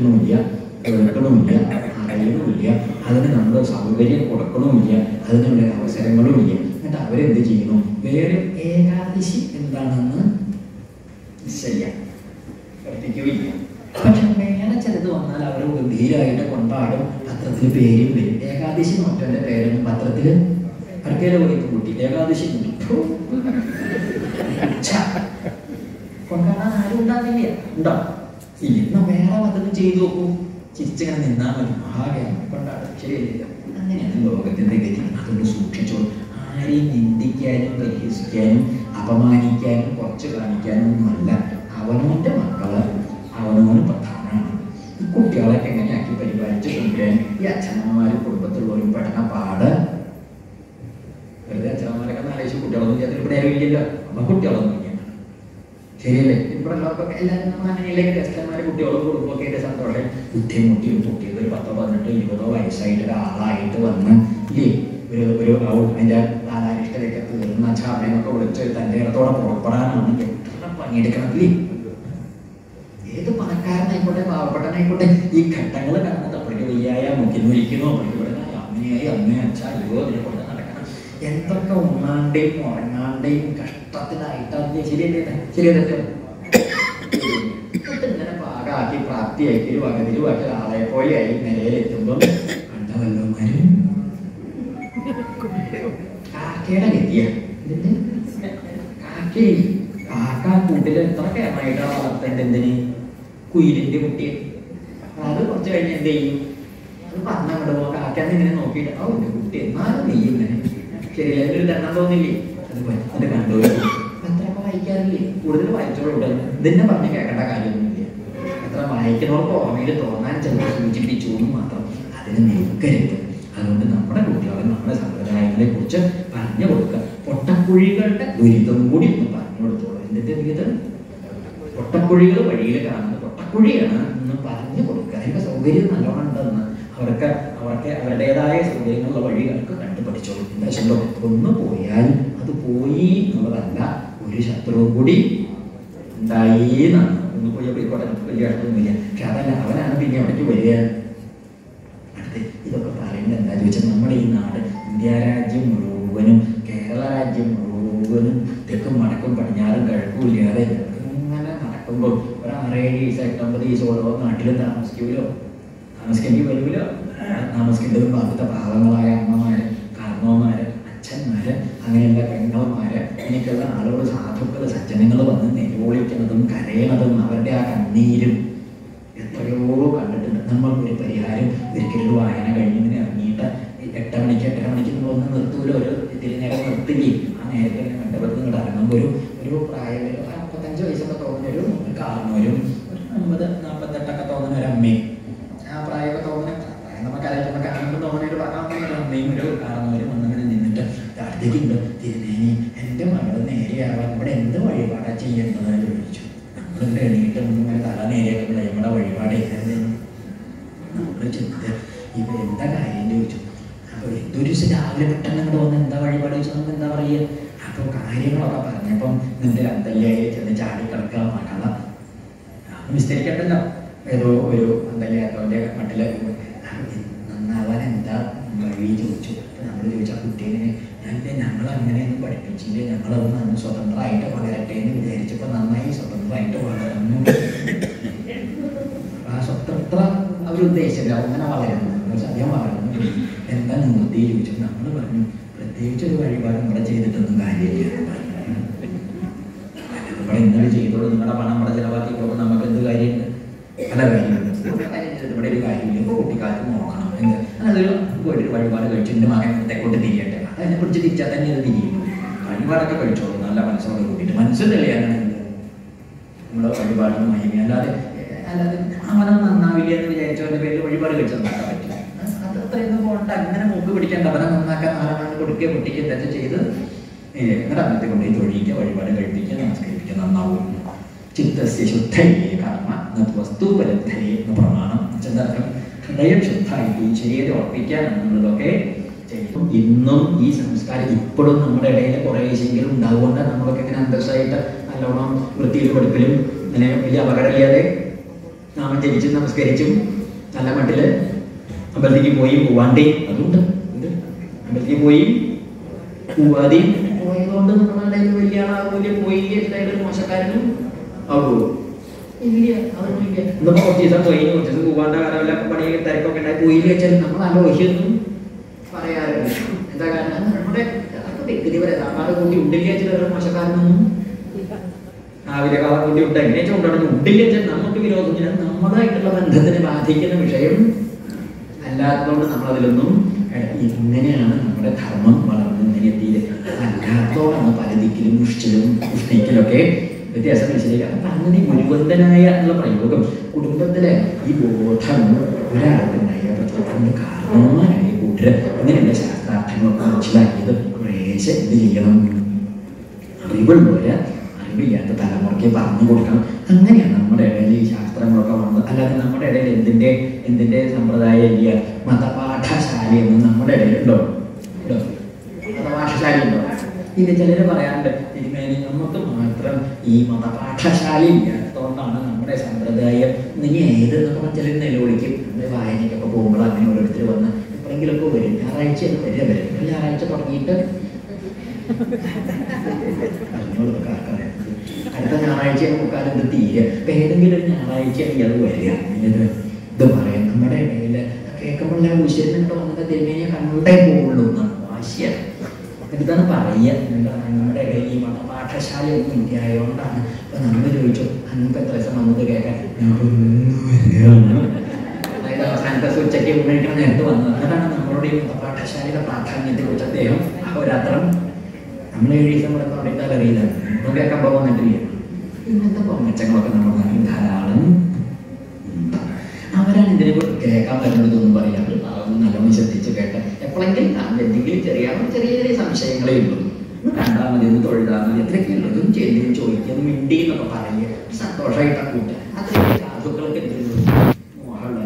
മാറ്റണമില്ല കേൾക്കണമില്ല അറിയണമില്ല അതിന് നമ്മൾ സൗകര്യം കൊടുക്കണമില്ല അതിനുള്ള അവസരങ്ങളുമില്ല. എന്നിട്ട് അവരെന്ത് ചെയ്യണം വേറെ ഏകാദശി എന്താണെന്ന് പഠിപ്പിക്കുകയില്ല. പക്ഷെ വേറെ ചിലത് വന്നാൽ അവർ ഗംഭീരമായിട്ട് കൊണ്ടാടും പത്രത്തിൽ പേരും വരും. ഏകാദശി നോട്ടന്റെ പേരും പത്രത്തിൽ അടുക്കയിലെ പോയി കൂട്ടി ഏകാദശി. കൊണ്ടാടാൻ ആരും ഉണ്ടാവില്ല. ഉണ്ടോ? എന്നാ വേറെ മതം ചെയ്തു നോക്കൂ. ചിരിച്ചിങ്ങനെ നിന്നാൽ മതി. ആകെ കൊണ്ടാണ്. ശരിയല്ല അങ്ങനെയാണ് ലോകത്തിന്റെ ഗതി അതുകൊണ്ട് സൂക്ഷിച്ചോളൂ. ആരെയും നിന്ദിക്കാനും പരിഹസിക്കാനും അപമാനിക്കാനും കുറച്ച് കാണിക്കാനും ഒന്നുമല്ല. അവനവന്റെ മക്കൾ അവനവന് പ്രധാനമാണ്. ഈ കുട്ടികളൊക്കെ എങ്ങനെയാക്കി പരിപാലിച്ച് കൊണ്ടുവരാൻ ഈ അച്ഛനമ്മമാരും കുടുംബത്തിലുള്ളവരും പെടുന്ന പാട്? വെറുതെ അച്ഛനമ്മമാരൊക്കെ നാലേശ് കുട്ടികളൊന്നും ചെയ്യാത്ത ഇവിടെ ഇല്ലല്ലോ അപ്പൊ കുട്ടികളൊന്നും ഇല്ല. ശരിയല്ലേ? ഇവിടെ ഉള്ളവർക്കൊക്കെ എല്ലാവരും അങ്ങനെയില്ലെങ്കിൽ ഗസ്റ്റന്മാരെ കുട്ടികളും കുടുംബമൊക്കെ ആയിട്ട് സന്തോഷം ബുദ്ധിമുട്ടി പൊട്ടിയത് ഒരു പത്തോ പതിനെട്ടോ ഇരുപതോ വയസ്സായിട്ട് ഒരാളായിട്ട് വന്ന് ഇല്ലേ? ഒരു ഒരു അതിന്റെ ആധാരിഷ്ടതയൊക്കെ തീർന്ന അച്ഛാമ്മയൊക്കെ വിളിച്ച് തന്റെ ഇടത്തോടെ പുറപ്പെടാനാണ് എത്ര പണിയെടുക്കണം ഇല്ലേ? ഏത് പണക്കാരനായിക്കോട്ടെ പാവപ്പെട്ടനായിക്കോട്ടെ ഈ ഘട്ടങ്ങൾ കാണുന്നത് അപ്പോഴേക്ക് വയ്യായ മുക്കിൽ വിളിക്കുന്നു അപ്പോഴേക്ക് ഇവിടെ അമ്മയായി അമ്മ അച്ഛ അയ്യോ അതിനെ കൊണ്ട് നടക്കണം. എന്തൊക്കെ ഉണ്ണാണ്ടേയും ഉറങ്ങാണ്ടേയും കഷ്ടത്തിലായിട്ടാണ് ശരിയല്ലേ ശരിയല്ലേ നിലയിലെത്തുമ്പോൾ കണ്ട വല്ലവന്മാര് കാക്കയുടെ ഗതിയ കാക്ക കാക്ക കൂട്ടിൽ എത്ര കേരളമായിട്ടാ വളർത്തേണ്ട എന്തിന്? കുയിലിന്റെ കുട്ടിയെ അത് കുറച്ച് കഴിഞ്ഞ് എന്ത് ചെയ്യും? അത് പറഞ്ഞങ്ങോട്ട് വിടുമ്പോ കാക്കാന്ന് ഇങ്ങനെ നോക്കിയിട്ട് ആ എന്റെ കുട്ടി എന്നാലും നീ ഇങ്ങനെ ശരിയല്ല ഒരു ദണ്ണം തോന്നില്ലേ? അത് അത്ര വായിക്കാറില്ലേ? കൂടുതൽ വായിച്ചോളൂ ഇവിടെ പറഞ്ഞ് കേൾക്കേണ്ട എത്ര വായിക്കുന്നവർക്ക് ഓർമ്മയിൽ തോന്നാൻ ചിലപ്പോൾ സൂചിപ്പിച്ചു എന്ന് മാത്രം. അതിന് നിൽക്കരുത് അതുകൊണ്ട് നമ്മുടെ കുട്ടികളെ നമ്മുടെ സമ്പ്രദായങ്ങളെ കുറിച്ച് പറഞ്ഞു കൊടുക്കുക. പൊട്ടക്കുഴികളുടെ ദുരിതം കൂടി ഒന്ന് പറഞ്ഞു കൊടുത്തോളൂ. എന്തിന്റെ ദുരിതം? പൊട്ടക്കുഴികൾ വഴിയിൽ കാണുന്ന പൊട്ടക്കുഴിയാണ് എന്ന് പറഞ്ഞു കൊടുക്കുക. അതിന്റെ സൗകര്യം നല്ലോണം ഉണ്ടെന്ന് അവർക്ക് അവർക്ക് അവരുടേതായ സൗകര്യങ്ങളുള്ള വഴികൾക്ക് കണ്ടു പഠിച്ചോളൂ ഒന്ന് പോയാൽ അത് പോയി എന്നുള്ളതല്ല ഒരു ശത്രുവും കൂടി ഉണ്ടായി എന്നാണ്. പോയി പോയിക്കോട്ടെ നമുക്ക് വലിയ ഇഷ്ടമൊന്നുമില്ല പക്ഷെ അതല്ല അവനാണ് പിന്നെ അവിടേക്ക് വരിക ഇതൊക്കെ പറയുന്നത് എന്താ നമ്മുടെ ഈ നാട് ഇന്ത്യ രാജ്യം മുഴുവനും കേരള രാജ്യം മുഴുവനും തെക്കും വടക്കും പടിഞ്ഞാറും കിഴക്കും ഇല്ലാതെ ഇങ്ങനെ നടക്കുമ്പോൾ ഒരു ആറേഴ് ദിവസം എട്ടൊമ്പത് ദിവസമോളോ നാട്ടിൽ താമസിക്കുമല്ലോ താമസിക്കേണ്ടി വരുമല്ലോ? താമസിക്കേണ്ടതും അവിടുത്തെ പാവങ്ങളായ നിർത്തൂല ഒരു ഇതിൽ നേരം നിർത്തുകയും ആ നേരത്തെ തന്നെ മണ്ഡപത്തിൽ നിന്ന് ഇറങ്ങുമ്പോൾ ഒരു ഒരു പ്രായം ഒരു അമ്പത്തഞ്ച് വയസ്സൊക്കെ തോന്നുന്ന ഒരു കാരണവരും ഒരു അമ്പത് അങ്ങനെയൊന്നും ഞങ്ങൾ സ്വതന്ത്രമായിട്ട് വളരട്ടെ എന്ന് വിചാരിച്ചപ്പോ നന്നായി സ്വതന്ത്രമായിട്ട് വളർന്നു. ആ സ്വതന്ത്ര അവരുദ്ദേശിച്ചില്ല അങ്ങനെ വളരുന്നു. പക്ഷെ അധികം വളരുന്നു. എന്താ നിവൃത്തി ചോദിച്ചു നമ്മൾ പറഞ്ഞു പ്രത്യേകിച്ച് ഒരു വഴിപാട് ഇവിടെ ചെയ്തിട്ടൊന്നും കാര്യമില്ല. ഇവിടെ ഇന്നലെ ചെയ്തോളൂ. നിങ്ങളുടെ പണം ഇവിടെ നമുക്ക് എന്ത് കാര്യമുണ്ട്? പല കാര്യങ്ങളുണ്ട് ഇവിടെ ഒരു കാര്യമില്ല. കുട്ടിക്കാലത്ത് നോക്കണം എന്ത് അതൊരു പോയിട്ട് വഴിപാട് കഴിച്ചു എന്റെ മകൻ തെക്കോട്ട് തിരിയട്ടെ. അതിനെ കുറിച്ച് തിരിച്ചാൽ തന്നെ അത് തിരിയും. വഴിപാടൊക്കെ കഴിച്ചോളൂ. നല്ല മനസ്സോടെ കൂട്ടിയിട്ട് മനസ്സ് തെളിയാനാണ് എന്ത്? നമ്മൾ വഴിപാടിന് മഹിമ അല്ലാതെ അല്ലാതെ അവനെ നന്നാവില്ല എന്ന് വിചാരിച്ചവന്റെ പേരിൽ വഴിപാട് കഴിച്ച് നന്നാക്കാൻ പറ്റില്ല. അത് അത്രയൊന്നും പോകണ്ട അങ്ങനെ മൂക്ക് പിടിക്കേണ്ട. അവനെ നന്നാക്കാൻ ആരാണ് കൊടുക്കുക പൊട്ടിക്കുക എന്താ ചെയ്ത് എന്നിട്ട് അന്നത്തെ കൊണ്ട് ഈ തൊഴിക്കുക വഴിപാട് കഴിപ്പിക്കുക നമസ്കരിപ്പിക്കുക. നന്നാവും. ചിത്തസ്യ ശുദ്ധയെ കർമ്മ എന്നത് വസ്തുപരദ്ധയെ എന്ന് പ്രമാണം. ചെന്തർക്കം ഹൃദയം ശുദ്ധമായിട്ട് ഈ ശരീരം ഉറപ്പിക്കാൻ എന്നുള്ളതൊക്കെ ചെയ്യും ഇന്നും ഈ സംസ്കാരം ഇപ്പോഴും നമ്മുടെ ഇടയിൽ കുറേശ്ശെങ്കിലും ഉണ്ടാവുകൊണ്ട് നമ്മളൊക്കെ ഇങ്ങനെ അന്തസ്സായിട്ട് നല്ലോണം വൃത്തിയിൽ കൊടുക്കലും അങ്ങനെ വലിയ അപകടമില്ലാതെ നാമം ജപിച്ചും നമസ്കരിച്ചും നല്ല മട്ടിൽ അമ്പലത്തിലേക്ക് പോയി പോവാണ്ടേ. അതുകൊണ്ട് അമ്പലത്തിൽ പോയി പോവാതെയും പോയതുകൊണ്ട് നമ്മളുടെ ഇടയിൽ വലിയ ആളാവില്ല പോയി എന്തായാലും മോശക്കാരനും ആവുമോ ഇല്ല അവർ ഇല്ല. ഇന്നിപ്പോ കുറച്ച് ദിവസം പോയി കുറച്ച് ദിവസം പോവാണ്ട എല്ലാം പണിയൊക്കെ തിരക്കൊക്കെ ഉണ്ടായി. പോയി വെച്ചാൽ നമ്മൾ ആലോചിച്ചൊന്നും പറയാറില്ല എന്താ കാരണം നമ്മുടെ അതൊക്കെ വ്യക്തിപരം ആറ് കൂട്ടി ഉണ്ടില്ല ചില മോശക്കാരനൊന്നും രാവിലെ കാലം കൂട്ടി ഉണ്ട് എങ്ങനെയാ ഉണ്ടാകുന്നത് ഉണ്ടില്ല വെച്ചാൽ നമുക്ക് വിരോധത്തിന് നമ്മളായിട്ടുള്ള ബന്ധത്തിനെ ബാധിക്കുന്ന വിഷയം അല്ലാത്തതുകൊണ്ട് നമ്മൾ അതിലൊന്നും ഇങ്ങനെയാണ് നമ്മുടെ ധർമ്മം വളർന്ന് ഇങ്ങനെ എത്തിയത് അല്ലാത്തോടാണ് പല ദിക്കിലും മുഷ്ടിലും ഉഷ്ണിക്കലൊക്കെ വ്യത്യാസം മനസ്സിലാക്കുക അങ്ങനെ ഗുരുവന്തനായ എന്നുള്ള പ്രയോഗം കുടുംബത്തിലെ ഈ ബോധം ഒരാൾക്കുണ്ടായ പ്രത്യേകം കാരണവന്മാരായ കൂട്ടര് അങ്ങനെയുള്ള ശാസ്ത്രാർത്ഥങ്ങളൊക്കെ മനസ്സിലാക്കിയത് കുറേശ്ശെ എന്ത് ചെയ്യണം. അറിവുള്ളവര് അറിവില്ലാത്ത തലമുറയ്ക്ക് പറഞ്ഞു കൊടുക്കണം. അങ്ങനെയാണ് നമ്മുടെ ഇടയിൽ ഈ ശാസ്ത്രങ്ങളൊക്കെ വന്നത്. അല്ലാതെ നമ്മുടെ ഇടയിൽ എന്തിന്റെ എന്തിന്റെ സമ്പ്രദായം ഇല്ല. മതപാഠശാലയൊന്നും നമ്മുടെ ഇടയിലുണ്ടോ? ഉണ്ടോ? മതപാഠശാല ഉണ്ടോ? ഇത് ചിലർ പറയാറുണ്ട് തിരുമേനി നമുക്ക് മാത്രം ഈ മതപാഠശാല ഇല്ലാത്തതുകൊണ്ടാണ് നമ്മുടെ സമ്പ്രദായം നീ ഏത് നമ്മൾ ചിലർ നിലവിളിക്കും. നമ്മുടെ വായനയ്ക്കൊക്കെ പോകുമ്പോൾ അങ്ങനെ ഓരോരുത്തർ വരും ഞായറാഴ്ച വരെ വരും ഒരു ഞായറാഴ്ച തുടങ്ങിയിട്ട് അതിനോടൊക്കെ ആൾക്കാരെ അടുത്ത ഞായറാഴ്ച നോക്കാനും ഇത് തീരെ അപ്പൊ ഏതെങ്കിലും ഒരു ഞായറാഴ്ച ആണെങ്കിൽ അത് വരിക ഇത് ഇത് പറയാം നമ്മുടെ ഇടയിൽ കേൾക്കുമ്പോൾ ഉശരിട്ട് വന്നിട്ട് തിരുമേനിയെ കണ്ടേ പോകുള്ളൂ എന്നാണ് വാശിയാണ് എന്താണ് പറയുക എന്താണ് നമ്മുടെ ഇടയിൽ ഈ മതപാഠശാല ഒന്നും ഇല്ല ആയതുകൊണ്ടാണ് അപ്പൊ നമ്മൾ ചോദിച്ചു അന്നിപ്പോ എത്ര ദിവസം വന്നത് കേൾക്കാൻ ഞങ്ങൾക്ക് ഒന്ന് വരികയാണ് അതായത് അവസാനത്തെ ഉച്ചയ്ക്ക് ഉപയോഗിക്കുന്ന നേരത്ത് വന്നത് അതാണ് നമ്മളുടെ ഈ മതപാഠശാലയുടെ പ്രാധാന്യത്തെ കുറിച്ച് അദ്ദേഹം അഹോരാത്രം നമ്മൾ ഏഴ് ദിവസം ഇവിടെ തുടങ്ങിയാൽ അറിയില്ല ഒന്നും കേൾക്കാൻ പോകുന്നിട്ടില്ല ഇങ്ങനത്തെ പൊങ്ങച്ചങ്ങളൊക്കെ നമ്മുടെ നാട്ടിൽ ധാരാളം ഉണ്ട്. അവരാണ് ഇതിനെ കുറിച്ച് കേൾക്കാൻ പറ്റുന്നതൊന്നും പറയാം അതൊന്നും നല്ലോണം ശ്രദ്ധിച്ച് കേട്ട് എപ്പോഴെങ്കിലും കാണും എന്തെങ്കിലും ചെറിയ ചെറിയ ചെറിയ സംശയങ്ങളേ ഉള്ളൂ. ഒന്ന് കണ്ടാൽ മതി ഒന്ന് തൊഴുതാൽ മതി. എത്രയൊക്കെ ഉള്ളതും ചെയ്തും ചോദിക്കും മിണ്ടി എന്നൊക്കെ പറയുക. സന്തോഷമായിട്ട് കൂട്ടുക അത്രയൊക്കെ സാധുക്കളൊക്കെ എന്തെങ്കിലും മോഹമുള്ള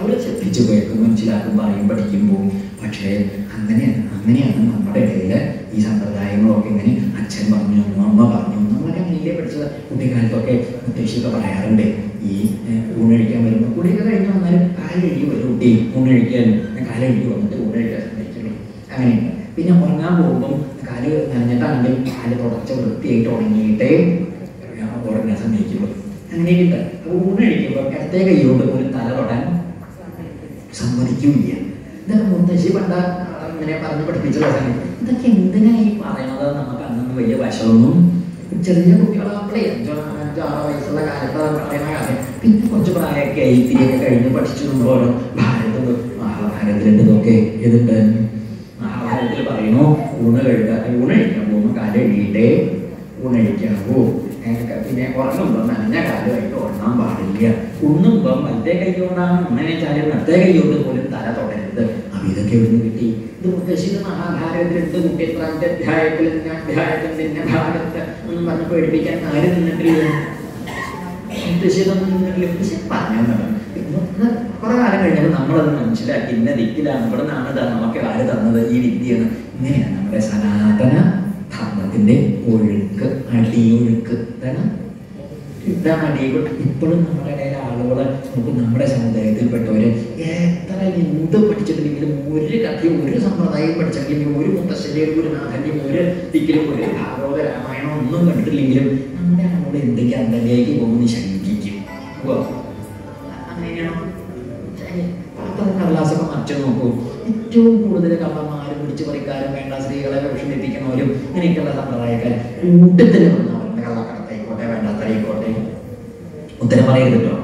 അവർ ശ്രദ്ധിച്ചു കേൾക്കും മനസ്സിലാക്കും പറയും പഠിക്കും പോവും പക്ഷേ അങ്ങനെയാണ് അങ്ങനെയാണ് നമ്മുടെ ഇടയിൽ ഈ സമ്പ്രദായങ്ങളൊക്കെ ഇങ്ങനെ അച്ഛൻ പറഞ്ഞു അമ്മ പറഞ്ഞു. നമ്മളൊക്കെ അങ്ങനെയല്ലേ പഠിച്ച കുട്ടിക്കാലത്തൊക്കെ മുത്തശ്ശിയൊക്കെ പറയാറുണ്ട് ഈ ഏഹ്, ഊണഴിക്കാൻ വരുമ്പോൾ കുടിയൊക്കെ കഴിഞ്ഞ് വന്നാലും കാൽ കഴുകി വരും കുട്ടി ഊണഴിക്കാൻ കാൽ കഴുകി വന്നിട്ട് ഊണഴിക്കാൻ ശ്രമിക്കണം അങ്ങനെയുണ്ട് പിന്നെ ഉറങ്ങാൻ പോകുമ്പം കാൽ നനഞ്ഞിട്ടാണെങ്കിൽ കാൽ തുടച്ച വൃത്തിയായിട്ട് ഉണങ്ങിയിട്ടേ ഉറങ്ങാൻ സമ്മതിക്കുള്ളൂ അങ്ങനെയുണ്ട് ഊണഴിക്കുമ്പോൾ ഇടത്തെ കൈകൊണ്ട് പോലും തല തൊടാൻ സമ്മതിക്കൂല ഇതൊക്കെ മുത്തശ്ശി പണ്ട ഇങ്ങനെ പറഞ്ഞ് പഠിപ്പിച്ചതാണ് ഇതൊക്കെ എന്തിനാ ഈ പറയണത് നമുക്ക് അന്നൊന്നും വലിയ വശമൊന്നും ചെറിയ കുട്ടികളാകുമ്പോഴേ അഞ്ചോ അഞ്ചോ ആറോ വയസ്സുള്ള കാലത്ത് പറയുന്ന കാര്യം. പിന്നെ കുറച്ച് പ്രായമൊക്കെ ആയി ഇത്തിരിയൊക്കെ കഴിഞ്ഞ് പഠിച്ചു ഓരോ ഭാരതം മഹാഭാരതത്തിലുണ്ട് ഇതൊക്കെ ഏതുണ്ട് മഹാഭാരതത്തിൽ പറയുന്നു ഊണ് കഴുകാൻ ഊണ് കഴിക്കാൻ പോകുമ്പോൾ കാൽ കഴുകിയിട്ടേ ഊണഴിക്കാവൂ പിന്നെ ഉറങ്ങുമ്പോൾ നനഞ്ഞ കാലുമായിട്ട് ഉറങ്ങാൻ പാടില്ല. ഉണ്ണുമ്പം മറ്റേ കൈ കൊണ്ടാണ് ഉണ്ണനെ വെച്ചാലും മറ്റേ കൈ കൊണ്ട് പോലും തല തുടരുത്. അപ്പൊ ഇതൊക്കെ ഇവിടുന്ന് കിട്ടി? ഇത് മുത്തശ്ശിത് മഹാഭാരതത്തിലുണ്ട് കുട്ടി എത്രാമത്തെ അധ്യായത്തിൽ അധ്യായത്തിന്റെ ഭാരതത്തെ ഒന്നും പറഞ്ഞ് പേടിപ്പിക്കാൻ ആര് നിന്നിട്ടില്ല? കുറെ കാലം കഴിഞ്ഞപ്പോൾ നമ്മളത് മനസ്സിലാക്കി. ഇന്ന ദിക്കിലാണ് ഇവിടെ നിന്നാണ് നമുക്ക് ആര് തന്നത് ഈ വിദ്യയാണ്. ഇങ്ങനെയാണ് നമ്മുടെ സനാതന ധർമ്മത്തിന്റെ ഒഴുക്ക്. അടിയൊഴുക്ക് ഇതാണ് അടിയൊഴുക്ക് ഇപ്പോഴും നമ്മുടെ ഇടയിൽ ആളുകളെ നമുക്ക് നമ്മുടെ സമുദായത്തിൽപ്പെട്ടവര് എത്ര എന്ത് പഠിച്ചിട്ടുണ്ടെങ്കിലും ഒരു കഥയും ഒരു സമ്പ്രദായം പഠിച്ചിട്ടില്ലെങ്കിലും ഒരു മുത്തശ്ശന്റെയും ഒരു നാഥന്റെയും ഒരു ദിക്കിലും ഒരു ഭാഗവത രാമായണം ഒന്നും കണ്ടിട്ടില്ലെങ്കിലും നമ്മുടെ അവിടെ എന്തൊക്കെ അന്തലേക്ക് പോകുന്ന ശങ്കിക്കും അങ്ങനെയാണ്. കടലാസൊക്കെ മറ്റു നോക്കൂ. ഏറ്റവും കൂടുതൽ കള്ളന്മാരും പിടിച്ചു പറിക്കാരും വേണ്ട സ്ത്രീകളെ വിഷമിപ്പിക്കുന്നവരും ഇങ്ങനെയൊക്കെയുള്ള സമ്പ്രദായക്കാർ കൂട്ടത്തിൽ വന്നവരുടെ കള്ളക്കടത്തായിക്കോട്ടെ വേണ്ടാത്തായിക്കോട്ടെ ഉത്തരം പറയരുതല്ലോ.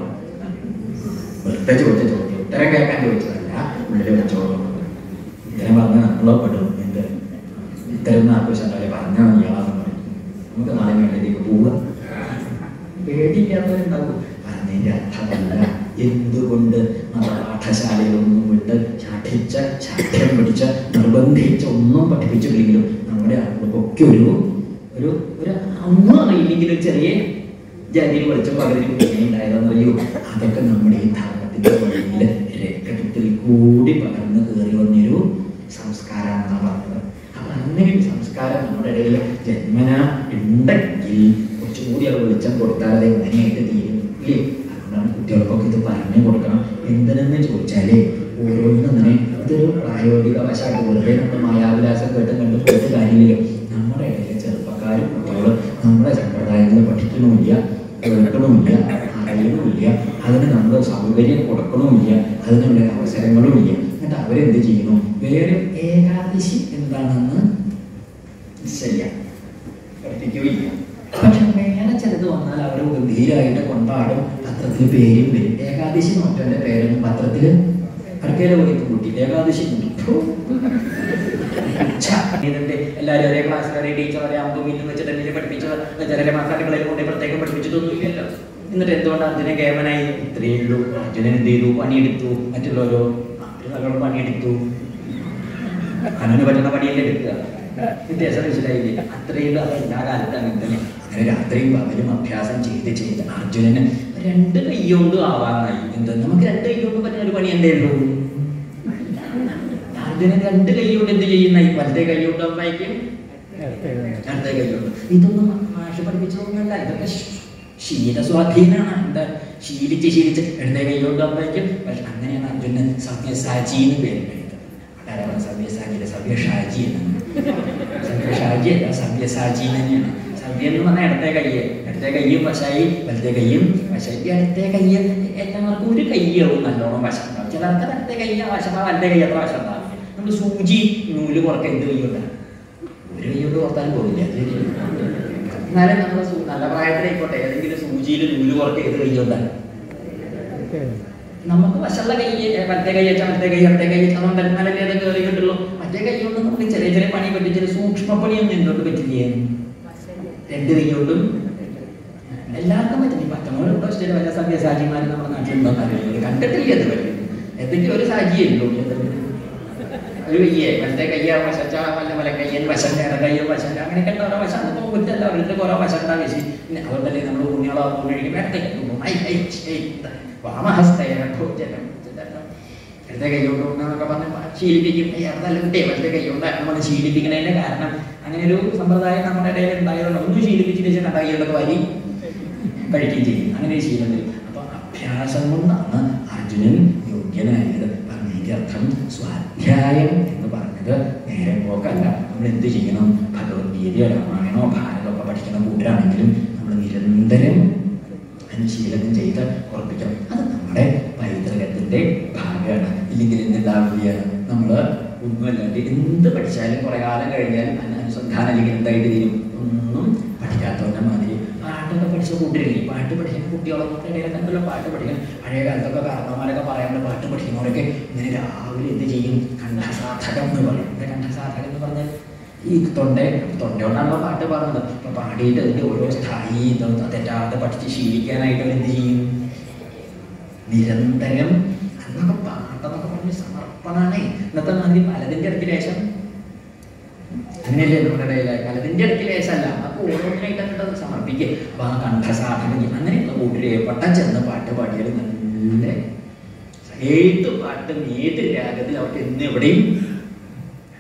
വെറുതെ ചോദിച്ച ചോദ്യം ഉത്തരം കേൾക്കാൻ ചോദിച്ചതല്ല ഉള്ളിൽ വെച്ചോളൂ. ഉത്തരം പറഞ്ഞാൽ നമ്മളോ എന്ത്? ഇത്തരം ആഘോഷങ്ങളെ പറഞ്ഞാൽ ഇയാളാന്ന് പറയും. നമുക്ക് നാളെ വേണ്ടിലേക്ക് പോവുക പേടിക്കാത്തവരുണ്ടാവും പറഞ്ഞതിന്റെ അർത്ഥമല്ല. എന്തുകൊണ്ട് ആളുകൾക്കൊക്കെ ഒരു ഒരു ഒന്നും അറിയില്ലെങ്കിലും ചെറിയ ജാതിയിൽ വെളിച്ചം പകരം ഉണ്ടായതെന്ന് അറിയൂ അതൊക്കെ നമ്മുടെ ഈ ധർമ്മത്തിന്റെ വഴിയിൽ രക്തത്തിൽ കൂടി പകർന്ന് കയറി വന്നൊരു സംസ്കാരമാണെന്നാണ് പറഞ്ഞത് അപ്പൊ അങ്ങനെ ഒരു സംസ്കാരം നമ്മുടെ ഇടയിൽ ജന്മന ഉണ്ടെങ്കിൽ കുറച്ചുകൂടി അത് വെളിച്ചം കൊടുത്താൽ അത് എങ്ങനെയായിട്ട് തീരും ഇല്ലേ എന്തിനെന്ന് ചോദിച്ചാൽ ഓരോന്നും അങ്ങനെ ഇതൊരു പ്രായോഗിക വശമായിട്ട് വെറുതെ നമ്മൾ മായാവിലാസം കേട്ട് കണ്ട് പോയിട്ട് കാര്യമില്ല നമ്മുടെ ഇടയിലെ ചെറുപ്പക്കാരും കുട്ടികളും നമ്മുടെ സമ്പ്രദായങ്ങൾ പഠിക്കണമില്ല കേൾക്കണമില്ല അറിയണമില്ല അതിന് നമ്മൾ സൗകര്യം കൊടുക്കണമില്ല അതിനുള്ള അവസരങ്ങളുമില്ല. എന്നിട്ട് അവരെന്ത് ചെയ്യുന്നു? വേറെ ഏകാദശി എന്താണെന്ന് ശരിയാ പഠിപ്പിക്കുകയില്ല. പക്ഷെ വേറെ ചിലത് വന്നാൽ അവർ ഗംഭീരമായിട്ട് കൊണ്ടാടും പത്രത്തിൽ പേരും വരും. ഏകാദശി നോട്ടന്റെ പേരൊന്നും പത്രത്തിൽ അടുക്കേല പോയി കൂട്ടി. ഏകാദശി. കൂട്ടി ഇതിന്റെ എല്ലാവരും ഒരേ ക്ലാസ്സിൽ ഒരേ ടീച്ചർ ഒരേ അമ്പ് വീട്ടിൽ വെച്ചിട്ട് എന്നെ പഠിപ്പിച്ചത്? ചില മാസാട്ടുകളിൽ കൊണ്ട് പ്രത്യേകം പഠിപ്പിച്ചതൊന്നുമില്ലല്ലോ. എന്നിട്ട് എന്തുകൊണ്ട് അർജുനെ കേമനായി? ഇത്രയേ ഉള്ളൂ. അർജുനൻ എന്ത് ചെയ്തു? പണിയെടുത്തു. മറ്റുള്ളവരോ? മറ്റുള്ളവരോട് പണിയെടുത്തു. കണ്ണന് പറ്റുന്ന പണിയല്ലേ എടുക്കുക. വ്യത്യാസം മനസ്സിലായില്ലേ? അത്രയും അത് എല്ലാ കാലത്ത് അങ്ങനെ തന്നെ. അങ്ങനെ രാത്രിയും പകലും അഭ്യാസം ചെയ്ത് ചെയ്ത് അർജുനന് രണ്ട് കൈയോണ്ടും ആവാനായി. എന്ത്? നമുക്ക് രണ്ട് കൈയോണ്ട് പറ്റുന്ന ഒരു പണി എന്തേ ഉള്ളൂ. അർജുനൻ രണ്ട് കൈയോണ്ട് എന്ത് ചെയ്യുന്ന? വലത്തെ കൈയോണ്ട് അമ്മയ്ക്ക് അടുത്ത കൈയോണ്ട് ഇതൊന്നും മാഷ് പഠിപ്പിച്ചതൊന്നുമല്ല ഇതൊക്കെ ശീല സ്വാധീനമാണ്. എന്താ? ശീലിച്ച് ശീലിച്ച് ഇടത്തെ കൈയോണ്ട് അമ്മായിക്കും പക്ഷെ അങ്ങനെയാണ് അർജുനൻ സവ്യസാജി എന്ന് പേര് പേരുന്നത് ആരാണ് സവ്യസാചിയുടെ സവ്യഷാജി എന്നാണ്. സവ്യഷാജി അല്ല സവ്യസാജി തന്നെയാണ്. സവ്യ എന്ന് പറഞ്ഞാൽ ഇടത്തെ കയ്യ് ഇടത്തെ കയ്യും വശായി വലത്തെ കയ്യും വശായി. ഇടത്തെ കയ്യ് എല്ലാവർക്കും ഒരു കയ്യാവും നല്ലോണം വശം ചിലർക്ക് ഇടത്തെ കയ്യ വശമാ വലത്തെ കയ്യ അത്ര വശം ഉണ്ടാവും. നമ്മൾ സൂചി നൂൽ കുറയ്ക്കാൻ എന്ത് കൈകൊണ്ടാണ് ഒരു കൈകൊണ്ട് കുറത്താനും പോകില്ല എന്നാലും നമ്മൾ നല്ല പ്രായത്തിലായിക്കോട്ടെ ഏതെങ്കിലും സൂചിയിൽ നൂൽ കുറക്കുക ഏത് കൈകൊണ്ടാണ് നമുക്ക് വശമുള്ള കൈ മറ്റേ കൈ വെച്ചാൽ മറ്റേ കൈ മറ്റേ കൈ അതുകൊണ്ട് നല്ല ഏതൊക്കെ കയറി കിട്ടുള്ളൂ? മറ്റേ കൈ കൊണ്ട് നമുക്ക് ചെറിയ ചെറിയ പണി പറ്റി സൂക്ഷ്മ പണിയൊന്നും എന്തുകൊണ്ട് പറ്റില്ലേ? രണ്ട് കൈ കൊണ്ടും എല്ലാവർക്കും പറ്റില്ല പത്തനോടുണ്ടോ ചില വല്ല സഭ്യസാജിമാരും നമ്മുടെ നാട്ടിലുണ്ടോ? കണ്ടിട്ടില്ല അത് പറ്റും എന്തെങ്കിലും ഒരു സാജിയേ ഉള്ളൂ. ഒരു കയ്യേ കയ്യ വശച്ച വല്ല വല കയ്യൻ വശം വേറെ കയ്യ വശം അങ്ങനെയൊക്കെ ഉണ്ട് ഓരോ വശം. അതൊന്നും കുറ്റല്ല അവരുടെ കുറെ വശം ഉണ്ടാകും ചേച്ചി പിന്നെ അതുകൊണ്ടല്ലേ നമ്മൾ ഐ ഐ ഐ വാമഹസ്തേന പറഞ്ഞ് ശീലിപ്പിക്കും. അതല്ല കുട്ടിയെ. വലത്തെ കൈ കൊണ്ട് നമ്മൾ ശീലിപ്പിക്കുന്നതിന്റെ കാരണം അങ്ങനെ ഒരു സമ്പ്രദായം നമ്മുടെ ഇടയിൽ ഉണ്ടായതുകൊണ്ട് ഒന്നും ശീലിപ്പിച്ചിട്ട് വെച്ചാൽ കടകളിലൊക്കെ വലി കഴിക്കുകയും ചെയ്യും. അങ്ങനെ ശീലം വരും. അപ്പൊ അഭ്യാസം കൊണ്ടാണ് അർജുനൻ യോഗ്യനായത്. പറഞ്ഞതിന്റെ സ്വാധ്യായം എന്ന് പറഞ്ഞത് നേരെ പോക്കല്ല. നമ്മൾ എന്ത് ചെയ്യണം? ഭഗവത്ഗീതയോ രാമായണോ ഭാരതമൊക്കെ പഠിക്കുന്ന കൂട്ടരാണെങ്കിലും നമ്മൾ നിരന്തരം അനുശീലനം ചെയ്ത് ഉറപ്പിക്കണം. അത് നമ്മുടെ പൈതൃകത്തിന്റെ ഭാഗമാണ്. ഇല്ലെങ്കിൽ എന്തുണ്ടാവില്ല? നമ്മൾ ഒന്നുമല്ലാണ്ട് എന്ത് പഠിച്ചാലും കുറേ കാലം കഴിഞ്ഞാൽ അനുസന്ധാനം അല്ലെങ്കിൽ എന്തായിട്ട് തീരും ഒന്നും പഠിക്കാത്തവന്റെ മാതിരി പാട്ടൊക്കെ പഠിച്ച കൂട്ടരില്ലേ പാട്ട് പഠിക്കുന്ന കുട്ടികളൊക്കെ ഇടയിലൊക്കെ എന്തെല്ലാം പാട്ട് പഠിക്കണം. പഴയ കാലത്തൊക്കെ കാരണവന്മാരൊക്കെ പറയാറുണ്ട് പാട്ട് പഠിക്കുന്നവരൊക്കെ ഇങ്ങനെ രാവിലെ എന്ത് ചെയ്യും? കണ്ഠസാധകം എന്ന് പറയും. എന്താ കണ്ഠസാധകം എന്ന് പറഞ്ഞാൽ? ഈ തൊണ്ട തൊണ്ട കൊണ്ടാണല്ലോ പാട്ട് പാടുന്നത്. അപ്പൊ പാടിയിട്ട് അതിന്റെ ഓരോ സ്ഥായി തെറ്റാതെ പഠിച്ച് ശീലിക്കാനായിട്ട് എന്ത് ചെയ്യും? നിരന്തരം അന്നൊക്കെ പാട്ടെന്നൊക്കെ പറഞ്ഞ് സമർപ്പണാണ്. ഇന്നത്തെ മാതിരി പലതിന്റെ ഇടയ്ക്ക് ലേശം അങ്ങനെയല്ലേ നമ്മുടെ ഇടയിലെ? പലതിന്റെ ഇടയ്ക്ക് ലേശമല്ല അപ്പൊ ഓരോന്നിനായിട്ട് അങ്ങോട്ട് സമർപ്പിക്കുക? അപ്പൊ ആ കണ്ഠസാധനം ചെയ്യും അങ്ങനെയുള്ള കൂട്ടര് പട്ടം ചെന്ന് പാട്ട് പാടിയാൽ നല്ല ഏത് പാട്ടും ഏത് രാഗത്തിൽ അവർക്ക് എന്ന് എവിടെയും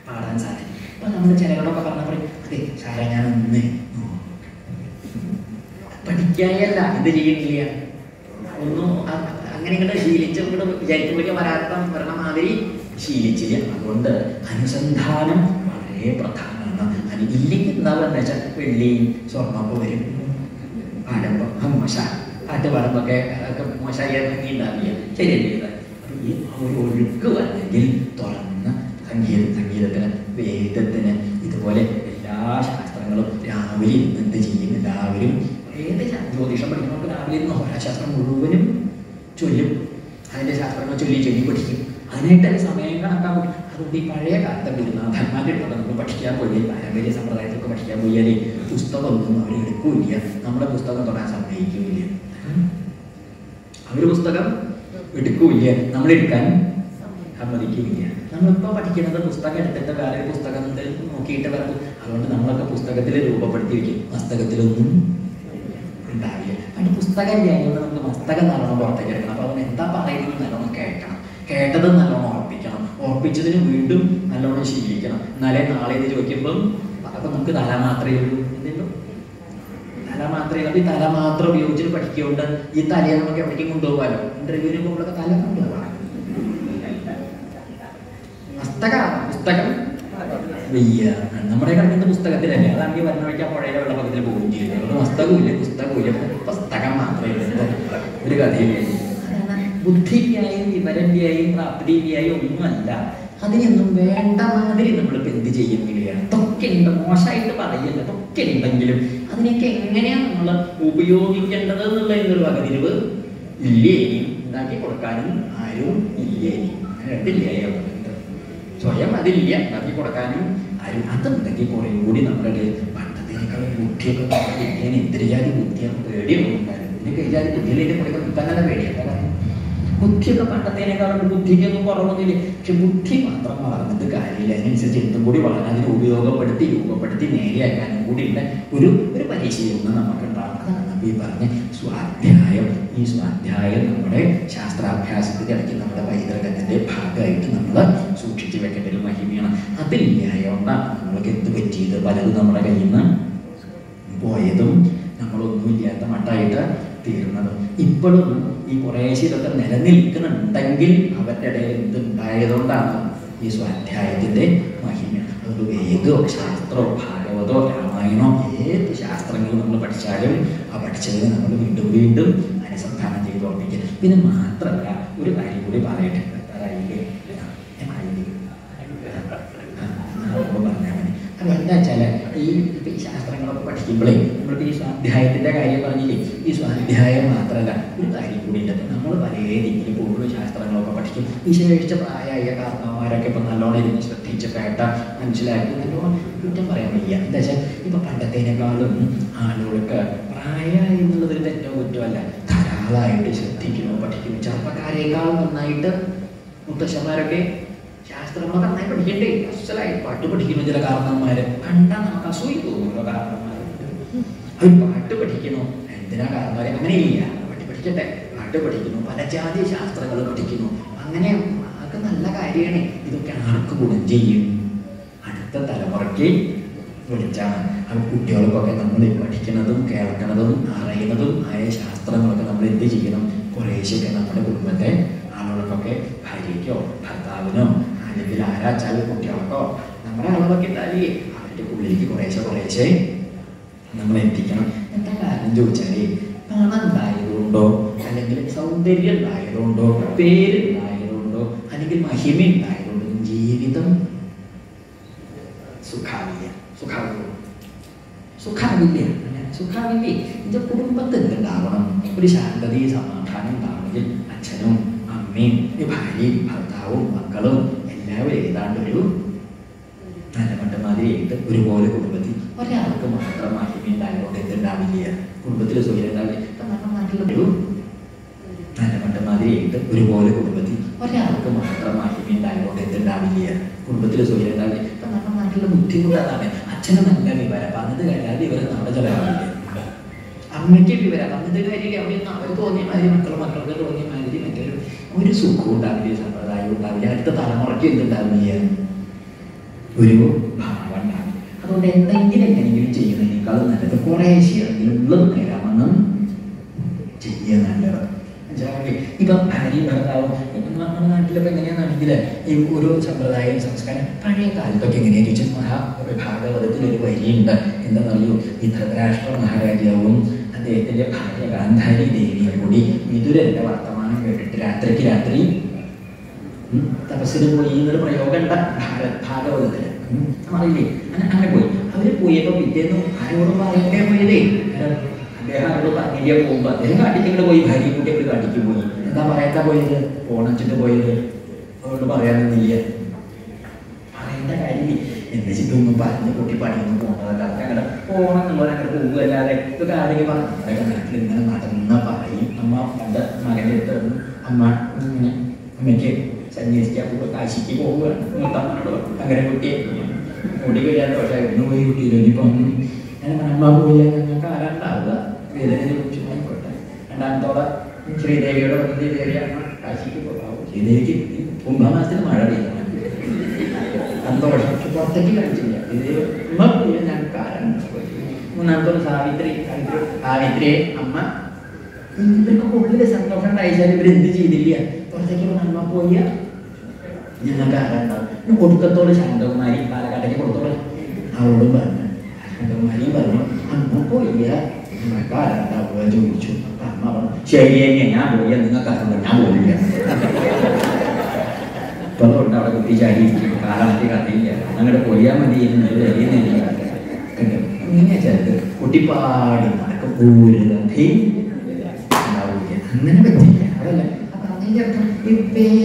പാടാൻ സാധിക്കും. അപ്പൊ നമ്മൾ ചിലകളൊക്കെ പറഞ്ഞ പറയും അതെ സാറേ ഞാൻ ഒന്ന് പഠിക്കായല്ല ഇത് ചെയ്യുന്നില്ല ഒന്നും അങ്ങനെ ഇങ്ങോട്ട് ശീലിച്ച് ഇങ്ങോട്ട് വിചാരിക്കുമ്പോഴേക്കും വരാത്ത വരണ മാതിരി ശീലിച്ചില്ല. അതുകൊണ്ട് അനുസന്ധാനം വളരെ പ്രധാനമാണ് ഇല്ലെങ്കിൽ എന്താവുക വെച്ചാൽ വെള്ളിയും സ്വർണമൊക്കെ വരും പാടുമ്പോൾ ആ മോശ പാട്ട് പാടുമ്പോഴൊക്കെ ഒക്കെ മോശമായി ഉണ്ടാവില്ല? ശരിയല്ലേ ഒരു ഒഴുക്ക് വന്നെങ്കിൽ തുറന്ന സംഗീത സംഗീതത്തിന് വേദത്തിന് ഇതുപോലെ എല്ലാ ശാസ്ത്രങ്ങളും രാവിലെ ഇന്ന് എന്ത് ചെയ്യും? എല്ലാവരും ഏത് ജ്യോതിഷം പഠിക്കുന്നവർക്ക് രാവിലെ ഇരുന്ന് ഹോരാശാസ്ത്രം മുഴുവനും ചൊല്ലും. അതിന്റെ ശാസ്ത്രങ്ങൾ ചൊല്ലി ചൊല്ലി പഠിക്കും. അതിനായിട്ട് സമയം കണക്കാൻ പറ്റും അതുകൊണ്ട് ഈ പഴയ കാലത്തെ ഗുരുനാഥന്മാരുടെ അടുത്ത് നമുക്ക് പഠിക്കാൻ പോയി പാരമ്പര്യ സമ്പ്രദായത്തിലൊക്കെ പഠിക്കാൻ പോയാലേ പുസ്തകമൊന്നും അവർ എടുക്കൂല നമ്മുടെ പുസ്തകം തൊടാൻ സമ്മതിക്കൂല അവർ പുസ്തകം എടുക്കൂല നമ്മൾ എടുക്കാൻ സമ്മതിക്കില്ല. നമ്മളിപ്പോൾ പഠിക്കുന്നത് പുസ്തകം എടുത്തിട്ട് വേറെ പുസ്തകം നോക്കിയിട്ട് വേറെ അതുകൊണ്ട് നമ്മളൊക്കെ പുസ്തകത്തിൽ രൂപപ്പെടുത്തി വെക്കും പുസ്തകത്തിലൊന്നും ഉണ്ടാവില്ല. പണ്ട് പുസ്തകം ചെയ്യുന്നത് നമുക്ക് പുസ്തകം നല്ലോണം പുറത്തേക്ക് എടുക്കണം. അപ്പൊ അവൻ എന്താ പറയുന്നത് നല്ലോണം കേട്ടണം കേട്ടത് നല്ലോണം ഉറപ്പിച്ചതിന് വീണ്ടും നല്ലോണം ശീലിക്കണം. എന്നാലേ നാളെ ഇത് ചോദിക്കുമ്പം അപ്പം നമുക്ക് തല മാത്രമേ ഉള്ളൂ. എന്തല്ലോ തല മാത്രമേ ഉള്ളൂ. ഈ തല മാത്രം ഉപയോഗിച്ചിട്ട് പഠിക്കുകൊണ്ട് ഈ തലയെ നമുക്ക് എവിടേക്കും കൊണ്ടുപോകാലോ? ഇന്റർവ്യൂവിന് പോകുമ്പോഴൊക്കെ തല കൊണ്ടുപോകാം പുസ്തക നമ്മുടെ കണ്ടിട്ട് പുസ്തകത്തിലല്ലേ? അതാണെങ്കിൽ വരുന്ന വഴിക്ക് ആ പുഴയുടെ വെള്ളപ്പക്കത്തിൽ പോകുകയും ചെയ്യുന്നത് പുസ്തകമില്ല പുസ്തകമില്ല പുസ്തകം മാത്രമേ ഒരു കഥയില്ലേ ബുദ്ധിക്കായും വിവരന്റെയായും പ്രാപ്തിയായും ഒന്നുമല്ല. അതിനൊന്നും വേണ്ട മാതിരി നമ്മളിപ്പോൾ എന്ത് ചെയ്യുന്നില്ല തൊക്കെ ഉണ്ട് മോശമായിട്ട് പറയില്ല തൊക്കെ ഉണ്ടെങ്കിലും അതിനൊക്കെ എങ്ങനെയാണ് നമ്മൾ ഉപയോഗിക്കേണ്ടത് എന്നുള്ളതിനൊരു വകതിരിവ് ഇല്ലേ ഉണ്ടാക്കി കൊടുക്കാനും ആരും ഇല്ലേ രണ്ടില്ലേ സ്വയം അതില്ല ഉണ്ടാക്കി കൊടുക്കാനും ആരും. അതുണ്ടെങ്കിൽ കുറേ കൂടി നമ്മുടെ പണ്ടത്തേക്കാളും ബുദ്ധിയൊക്കെ ഞാൻ ഇന്ദ്രിയാതി ബുദ്ധിയാണ് പേടിയൊന്നും ഉണ്ടായിരുന്നു ഇതിനൊക്കെ ഇല്ലാതെ ബുദ്ധിയിലേക്ക് നിൽക്കാൻ തന്നെ പേടിയാണ് ബുദ്ധിയൊക്കെ പണ്ടത്തേനേക്കാളും ബുദ്ധിക്കൊന്നും കുറവൊന്നുമില്ല. പക്ഷെ ബുദ്ധി മാത്രം വളർന്നിട്ട് കാര്യമില്ല. അതിനനുസരിച്ച് എന്തും കൂടി വളരെ അതിനെ ഉപയോഗപ്പെടുത്തി രൂപപ്പെടുത്തി നേരെയാക്കാനും കൂടിയുള്ള ഒരു ഒരു പരിശീലനം നമുക്ക് ഉണ്ടാക്കുന്നതാണ് അതാണ് ഈ പറഞ്ഞ സ്വാധ്യായം. ഈ സ്വാധ്യായം നമ്മുടെ ശാസ്ത്രാഭ്യാസത്തിന്റെ ഇടയ്ക്ക് നമ്മുടെ പൈതൃകത്തിന്റെ ഭാഗമായിട്ട് നമ്മൾ സൂക്ഷിച്ചു ഒരു മഹിമയാണ്. അതില്ലായോണ്ടാണ് നമ്മൾക്ക് എന്ത് പറ്റിയത്? പലതും നമ്മുടെ കയ്യിൽ നിന്ന് പോയതും നമ്മളൊന്നുമില്ലാത്ത മട്ടായിട്ട് തീർന്നതും. ഇപ്പോഴും ഈ കുറേശ്ശെ ഇതൊക്കെ നിലനിൽക്കുന്നുണ്ടെങ്കിൽ അവരുടെ ഇടയിൽ ഇതുണ്ടായതുകൊണ്ടാണ് ഈ സ്വാധ്യായത്തിന്റെ മഹിമ. അതുകൊണ്ട് വേദോ ശാസ്ത്രമോ ഭാഗവതോ രാമായണോ ഏത് ശാസ്ത്രങ്ങളും നമ്മൾ പഠിച്ചാലും ആ പഠിച്ചതിന് നമ്മൾ വീണ്ടും വീണ്ടും അനുസന്ധാനം ചെയ്ത് ഓർമ്മിക്കുക. പിന്നെ മാത്രമല്ല ഒരു കാര്യം കൂടി പറയട്ടെ. അതെന്താ വെച്ചാൽ ഈ ശാസ്ത്രങ്ങളൊക്കെ പഠിക്കുമ്പോഴേ നമ്മളിപ്പോൾ ഈ സ്വാധ്യായത്തിന്റെ കാര്യം പറഞ്ഞില്ലേ ഈ സ്വാധ്യായം മാത്രമല്ല ഒരു കാര്യം കൂടി ഉണ്ട്. നമ്മൾ പല രീതിയിൽ കൂടുതൽ ശാസ്ത്രങ്ങളൊക്കെ പഠിക്കും വിശേഷിച്ച പ്രായമായ കാരണവന്മാരൊക്കെ ഇപ്പം നല്ലോണം ഇരുന്ന് ശ്രദ്ധിച്ച് കേട്ട മനസ്സിലാക്കി. നല്ലോണം കുറ്റം പറയാൻ വയ്യ. എന്താ വെച്ചാൽ ഇപ്പം പണ്ടത്തേനേക്കാളും ആളുകൾക്ക് പ്രായമായി എന്നുള്ളത് ഒരു തെറ്റോ കുറ്റമല്ല ധാരാളമായിട്ട് ശ്രദ്ധിക്കുന്നു പഠിക്കുന്നു. ചെറുപ്പക്കാരേക്കാളും നന്നായിട്ട് മുത്തശ്ശന്മാരൊക്കെ ശാസ്ത്രങ്ങളൊക്കെ നന്നായി പഠിക്കണ്ടേ? അസലായി പാട്ട് പഠിക്കുന്ന ചില കാരണന്മാര് കണ്ടാൽ നമുക്ക് അസൂയി തോന്നുമല്ലോ കാരണന്മാര് അവർ പാട്ട് പഠിക്കണോ എന്തിനാ കാരണന്മാര് അങ്ങനെയില്ല. പട്ടി പഠിക്കട്ടെ. നാട്ടിൽ പഠിക്കുന്നു പല ജാതി ശാസ്ത്രങ്ങൾ പഠിക്കുന്നു. അങ്ങനെ അതൊക്കെ നല്ല കാര്യമാണ് ഇതൊക്കെ ആർക്ക് ഗുണം ചെയ്യും? അടുത്ത തലമുറയ്ക്ക് വിളിച്ചാണ് അത് കുട്ടികൾക്കൊക്കെ നമ്മൾ പഠിക്കുന്നതും കേൾക്കുന്നതും അറിയുന്നതും ആയ ശാസ്ത്രങ്ങളൊക്കെ നമ്മൾ എന്ത് ചെയ്യണം? കുറേശ്ശൊക്കെ നമ്മുടെ കുടുംബത്തെ ആളുകൾക്കൊക്കെ ഭാര്യയ്ക്കോ ഭർത്താവിനോ അല്ലെങ്കിൽ ആരാച്ചാൽ കുട്ടികൾക്കോ നമ്മുടെ ആളുകളൊക്കെ ഉണ്ടാവില്ലേ? അവരുടെ ഉള്ളിലേക്ക് കുറേശ്ശെ കുറേശ്ശെ നമ്മൾ എത്തിക്കണം. എന്താ കാരണം ചോദിച്ചാലേ പണം ഉണ്ടായതുകൊണ്ടോ അല്ലെങ്കിൽ സൗന്ദര്യം ഉണ്ടായതുകൊണ്ടോ പേര് ഉണ്ടായതുകൊണ്ടോ അല്ലെങ്കിൽ മഹിമ ഉണ്ടായതുകൊണ്ടോ ജീവിതം സുഖാവില്ല. സുഖാവില്ല. സുഖാവില്ല. സുഖാവില്ലേ? എന്റെ കുടുംബത്തിൽ ഉണ്ടാവണം. ഒരു ശാന്തതയും സമാധാനം ഉണ്ടാവണമെങ്കിൽ അച്ഛനും അമ്മയും ഭാര്യയും ഭർത്താവും മക്കളും എല്ലാവരും ഏതാണ്ട് ഒരു നല്ല മട്ടമാതിരിയായിട്ട് ഒരുപോലെ കുടുംബത്തിൽ ഒരാൾക്ക് മാത്രം എന്തുണ്ടാവില്ല കുടുംബത്തിൽ സൂര്യൻ ഉണ്ടാവില്ല. ഇപ്പൊ നമ്മുടെ നാട്ടിലുള്ള ഒരു നല്ല മട്ടമാതിരിയായിട്ട് ഒരുപോലെ കുടുംബത്തിൽ ഒരാൾക്ക് മാത്രം മഹിമ ഉണ്ടായതുകൊണ്ട് എന്തുണ്ടാവില്ല. കുടുംബത്തിൽ സൂര്യൻ ഉണ്ടാവില്ല. ഇപ്പൊ നമ്മുടെ നാട്ടിലെ ബുദ്ധിമുട്ട് അതാണ് അച്ഛന് നല്ല വിവരം പറഞ്ഞത് കഴിഞ്ഞാൽ ഇവരെ നമ്മുടെ ചിലവാവില്ല അമ്മയ്ക്ക് വിവരം പറഞ്ഞത് കാര്യമില്ല അവിടെ നിന്ന് അവർ തോന്നിയ മാതിരി മക്കൾ മക്കൾക്ക് തോന്നിയ മാതിരി മറ്റൊരു ഒരു സുഖവും ഉണ്ടാവില്ല സമ്പ്രദായവും ഉണ്ടാവില്ല. അടുത്ത തലമുറയ്ക്ക് എന്തുണ്ടാവില്ല? ഒരു ഭാവം ഉണ്ടാവില്ല അതുകൊണ്ട് എന്തെങ്കിലും എങ്ങനെയെങ്കിലും കുറേശ്ശെയെങ്കിലും ഉള്ളത് നേരാമെന്നും ചെയ്യുക നല്ലത്? ഇപ്പം ഭാര്യയും ഭർത്താവും നമ്മുടെ നാട്ടിലൊക്കെ എങ്ങനെയാണെന്നുണ്ടെങ്കിൽ ഈ ഒരു സമ്പ്രദായം സംസ്കാരം പഴയ കാലത്തൊക്കെ എങ്ങനെയാണെന്ന് വെച്ചാൽ മഹാ ഭാഗവതത്തിൽ ഒരു വരിയുണ്ട്. എന്താണെന്നറിയോ ഈ ധൃതരാഷ്ട്ര മഹാരാജാവും അദ്ദേഹത്തിന്റെ ഭാര്യ ഗാന്ധാരി ദേവിയും കൂടി വിതുരന്റെ വർത്തമാനം കേട്ടിട്ട് രാത്രിക്ക് രാത്രി തപസ്സിന് പോയി എന്നൊരു പ്രയോഗം ഉണ്ട് ഭാരത് ഭാഗവതത്തിൽ. ഉം, അറിയില്ലേ? അങ്ങനെ പോയി. അവർ പോയപ്പോ പിറ്റേന്ന് ആരോടും പറയണ്ടേ പോയതേ? അദ്ദേഹം അവരോട് പറഞ്ഞില്ല പോകുമ്പോ? അദ്ദേഹം കാട്ടിക്കിട്ട് പോയി? ഭാര്യ കൂട്ടി അവർ കാട്ടിക്ക് പോയി? എന്താ പറയാത്ത പോയത്? ഓണച്ചിട്ട് പോയത്? അവരോട് പറയാനൊന്നുമില്ല പറയേണ്ട കാര്യമില്ല. എന്ന് വെച്ചിട്ടൊന്നും പറഞ്ഞ് കുട്ടി പണിയൊന്നും അതൊക്കെ അങ്ങനെ പോകണം എന്നുള്ളത് അങ്ങനെ പോകുകയല്ലാതെ ഇതൊക്കെ ആരെങ്കിലും പറഞ്ഞു നമ്മുടെ നാട്ടിൽ ഇങ്ങനെ നടന്ന പറയും അമ്മ പണ്ട് മകന്റെ അടുത്ത് വന്ന് അമ്മ അമ്മയ്ക്ക് സന്യസിക്കാൻ പോകുക കാശിക്ക് പോവുകയാണ്. മൂത്തമ്മനോട് അങ്ങനെ കുട്ടിയെ മുടി കഴിയാത്ത പക്ഷേ ഇന്ന് പോയി കുട്ടിയില്ല? ഇനിയിപ്പം ഞാൻ അമ്മ പോയി ഞങ്ങൾക്ക് ആരാണ്ടാവുക വേദനയെ കുറിച്ച് ആയിക്കോട്ടെ രണ്ടാമത്തോടെ ശ്രീദേവിയുടെ വന്നിട്ട് ദേവി അമ്മ കാശിക്ക് പോകാവും ശ്രീദേവിക്ക് കുംഭമാസത്തിൽ മഴ പെയ്യണം സന്തോഷം. പുറത്തേക്ക് കാണിച്ചില്ല. ഇത് ഉമ്മ പോയി ഞാൻ കാരണം മൂന്നാമത്തെ സാവിത്രി സാവിത്രി സാവിത്രിയെ അമ്മ. ഇവർക്ക് ഉള്ളിൽ സന്തോഷം ഉണ്ടായിച്ചാൽ ഇവർ എന്ത് ചെയ്തില്ല പുറത്തേക്ക് അമ്മ പോയ. ഞങ്ങൾക്ക് ആരാണ്ടാവും ഒടുക്കത്തോട് ശാന്തകുമാരി പാലക്കാട്ടേക്ക് കൊടുത്തോളെ അവളോടും പറഞ്ഞു ശാന്തകുമാരിയും പറഞ്ഞു അമ്മ പോയ നിങ്ങൾക്ക് ആരാണ്ടാവുക ചോദിച്ചു അമ്മ പറഞ്ഞു ശരി എന്നെ ഞാൻ പോയ നിങ്ങൾക്ക് അറിയണ്ട ഞാൻ പോയില്ല ഇപ്പൊ അതുകൊണ്ട് അവിടെ കുട്ടി ചാടി കാലാവസ്ഥ കഥയില്ല അങ്ങോട്ട് പോയാൽ മതി അറിയുന്നില്ല കണ്ടോ ഇങ്ങനെ ചേർത്ത് കുട്ടി പാടി നടക്കും ഒരു കഥയും ഉണ്ടാവില്ല അങ്ങനെ പറ്റില്ല അതല്ല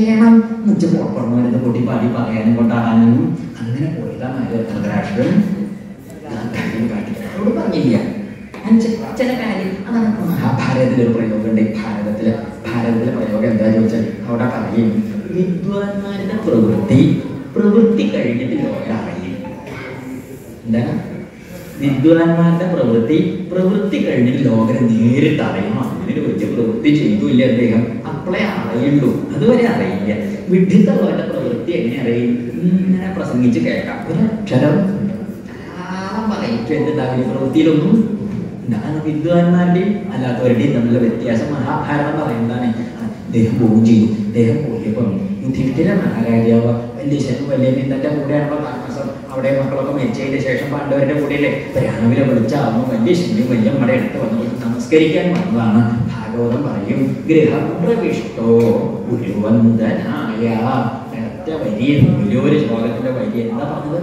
വേണം മുച്ച പുറപ്പെടുന്നത് കുട്ടി പാടി പറയാനും കൊണ്ടാടാനും അങ്ങനെ പോയതാണ് ധൃതരാഷ്ട്രം കാര്യം കാട്ടി അവരോട് ചില കാര്യം അതാണ് മഹാഭാരതത്തിലെ ഒരു പ്രയോഗമുണ്ട്. ഭാരതത്തിലെ ഭാരതത്തിലെ പ്രയോഗം എന്താ ചോദിച്ചാൽ അവിടെ പറയും വിദ്വാന്മാരുടെ പ്രവൃത്തി പ്രവൃത്തി കഴിഞ്ഞിട്ട് ലോകം അറിയും എന്താണ്? വിദ്വാന്മാരുടെ പ്രവൃത്തി പ്രവൃത്തി കഴിഞ്ഞിട്ട് ലോകനെ നേരിട്ട് അറിയണം അങ്ങനെ ഒരു വലിയ പ്രവൃത്തി ചെയ്തില്ല അദ്ദേഹം. അപ്പോഴേ അറിയുള്ളൂ. അതുവരെ അറിയില്ല. വിഡ്ഢിത്തമുള്ളവരുടെ പ്രവൃത്തി എങ്ങനെ അറിയും ഇങ്ങനെ പ്രസംഗിച്ച് കേൾക്കാം. ഒരക്ഷരം. ധാരാളം പറയിച്ചു എന്തുണ്ടാവില്ല പ്രവൃത്തിയിലൊന്നും ഇതാണ് വിദ്വാൻമാരുടെയും അല്ലാത്തവരുടെയും തമ്മിലുള്ള വ്യത്യാസം മഹാഭാരതം പറയുന്നതാണ്. അദ്ദേഹം പോവുകയും ചെയ്തു അദ്ദേഹം പോയപ്പം യുധിഷ്ഠിര മഹാരാജാവ് വല്യശനും വല്യമ്മയും തന്റെ കൂടെയാണല്ലോ താമസം. അവിടെ മക്കളൊക്കെ മരിച്ചതിന് ശേഷം പാണ്ഡവരുടെ കൂടെയല്ലേ? രാവിലെ രാവിലെ വിളിച്ചാവുന്നു. വലിയ വല്യമ്മയുടെ അടുത്ത് വന്നു. നമസ്കരിക്കാൻ വന്നതാണ്. ഭാഗവതം പറയും ഗൃഹം പ്രവിഷ്ടോ ഗുരുവന്ദനായ അടുത്ത വലിയ വലിയൊരു ശ്ലോകത്തിന്റെ വരി എന്താ പറഞ്ഞത്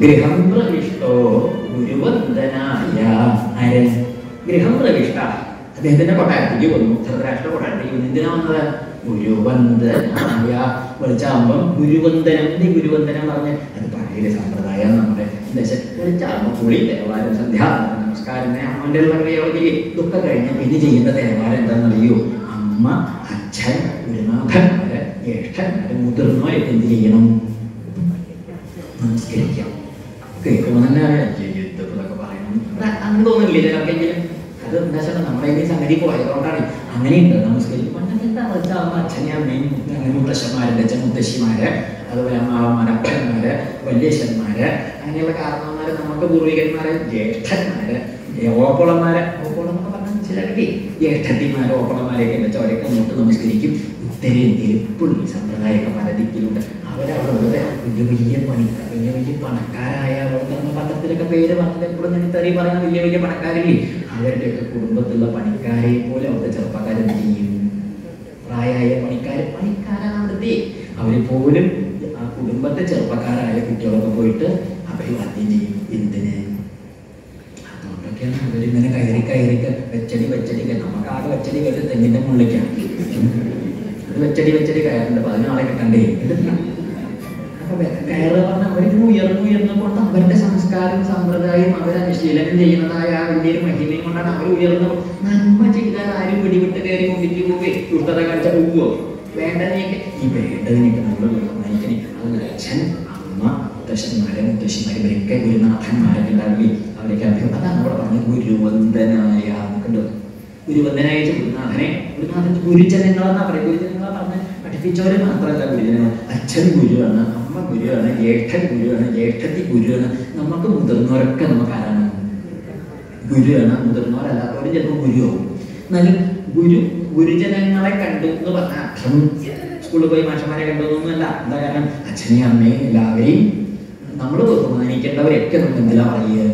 ഗൃഹം പ്രവിഷ്ടോ ഗുരുവന്ദനായ ആര്? ഗൃഹം പ്രവിഷ്ട അദ്ദേഹത്തിന്റെ കൊട്ടാരത്തേക്ക് വന്നു ധൃതരാഷ്ട്ര കൊട്ടാരത്തേക്ക് വന്നു എന്തിനാ വന്നത്? ഗുരുവന്ദനായ. വെളിച്ചാകുമ്പം ഗുരുവന്ദനം നീ ഗുരുവന്ദനം പറഞ്ഞ്? അത് പഴയ സമ്പ്രദായം നമ്മുടെ വെളിച്ചാകുമ്പോൾ കുളി ദേവാലയം സന്ധ്യ നമസ്കാരം അമ്മന്റെ പറയുകയാണെങ്കിൽ ഇതൊക്കെ കഴിഞ്ഞാൽ പിന്നെ ചെയ്യേണ്ട ദേവാലയം എന്താണെന്നറിയോ? അമ്മ അച്ഛൻ ഗുരുനാഥന്മാര് ജ്യേഷ്ഠന്മാര് മുതിർന്നവരൊക്കെ എന്ത് ചെയ്യണം? നമസ്കരിക്കാം. കേൾക്കുമ്പോൾ തന്നെ യുദ്ധത്തിലൊക്കെ പറയണം. അങ്ങനെ ചിലർക്കെങ്കിലും അത് എന്താ വെച്ചാൽ നമ്മുടെ ഈ സംഗതി പോയതുകൊണ്ടാണ്. അങ്ങനെയുണ്ട് നമസ്കരിക്കും. പണ്ടൊക്കെ അമ്മയും അങ്ങനെ മുത്തശ്ശന്മാരുടെ അച്ഛൻ മുത്തശ്ശിമാര് അതുപോലെ അമ്മാവന്മാര് അപ്പന്മാര് വല്യശ്ശന്മാര് അങ്ങനെയുള്ള കാരണവന്മാര് നമുക്ക് പൂർവികന്മാര് ജ്യേഷ്ഠന്മാര് ഓപ്പോളന്മാര് ഓപ്പോളം ഓപ്പണമാരെയൊക്കെ ജ്യേഷ്ഠത്തിമാര് ഓപ്പോളന്മാരെയൊക്കെ വെച്ച് അവരൊക്കെ അങ്ങോട്ട് നമസ്കരിക്കും ഉത്തരേന്ത്യയിൽ ഇപ്പോഴും ഈ സമ്പ്രദായമൊക്കെ പല ദിക്കിലുണ്ട്. അവരവിടെ വലിയ വലിയ പണി വലിയ വലിയ പണക്കാരായ നമ്മൾ പത്രത്തിലൊക്കെ പേര് എപ്പോഴും ഞാൻ തെറി പറയുന്ന വലിയ വലിയ പണക്കാരില്ലേ? അവരുടെയൊക്കെ കുടുംബത്തിലുള്ള പണിക്കാരെ പോലെ അവിടുത്തെ ചെറുപ്പക്കാരെന്ത് ചെയ്യും? പ്രായമായ പണിക്കാർ പണിക്കാരാണ് അവിടുത്തെ അവർ പോലും ആ കുടുംബത്തെ ചെറുപ്പക്കാരായ കുട്ടികളൊക്കെ പോയിട്ട് അഭിവാദ്യം ചെയ്യും എന്തിന് അതുകൊണ്ടൊക്കെയാണ് അവരിങ്ങനെ കയറി കയറി വെച്ചടി വെച്ചടി നമുക്ക് ആകെ വെച്ചടി കയറി തെങ്ങിന്റെ മുകളിലേക്കാണ്. അത് വെച്ചടി വെച്ചടി കയറുണ്ട്. അപ്പൊ കണ്ടേ കിട്ടണ്ടേ കയറ് പറഞ്ഞ അവരിങ്ങനെ ഉയർന്നു ഉയർന്നു കൊണ്ട് അവരുടെ സംസ്കാരം സമ്പ്രദായം അവരനുശീലനം ചെയ്യുന്നതായ ആ വലിയൊരു മഹിമയും കൊണ്ടാണ് അവർ ഉയർന്നു നന്മ ചെയ്താൽ ആരും പിടിവിട്ട് കയറി കൊണ്ടിട്ട് പോവേ. ദുഷ്ടത കാണിച്ച പോവുമോ വേണ്ടതിനൊക്കെ ഈ വേണ്ടതിനൊക്കെ നമ്മൾ ബഹുമാനിക്കണേ അതുകൊണ്ട് അച്ഛൻ അമ്മ മുത്തശ്ശന്മാരെ മുത്തശ്ശിമാരെ ഇവരൊക്കെ ഗുരുനാഥന്മാരൊക്കെ ഉണ്ടാവില്ലേ? അവരൊക്കെ അതാണ് അവിടെ പറഞ്ഞ ഗുരുവെന്ന് ഗുരുവന്ദനായ ഗുരുനാഥനെ ഗുരുനാഥൻ ഗുരുജനങ്ങളെന്നാ പറയും ഗുരുജനങ്ങളെ പറഞ്ഞ് പഠിപ്പിച്ചവര് മാത്രമല്ല ഗുരുജനങ്ങൾ അച്ഛൻ ഗുരുവാണ് അമ്മ ഗുരുവാണ് ജ്യേഷ്ഠൻ ഗുരുവാണ് ജ്യേഷ്ഠത്തി ഗുരുവാണ്. നമുക്ക് മുതിർന്നവരൊക്കെ നമുക്ക് ആരാണ്? ഗുരുവാണ്. മുതിർന്നവരല്ലാത്തവരും ചിലപ്പോൾ ഗുരുവാകും. എന്നാലും ഗുരു ഗുരുജനങ്ങളെ കണ്ടു എന്ന് പറഞ്ഞാൽ അർത്ഥം. സ്കൂളിൽ പോയി മാഷന്മാരെ കണ്ടതൊന്നുമല്ല എന്താ കാരണം? അച്ഛനെയും അമ്മയും എല്ലാവരെയും നമ്മൾ ബഹുമാനിക്കേണ്ടവരൊക്കെ നമ്മൾ എന്തിനാ പറയുക?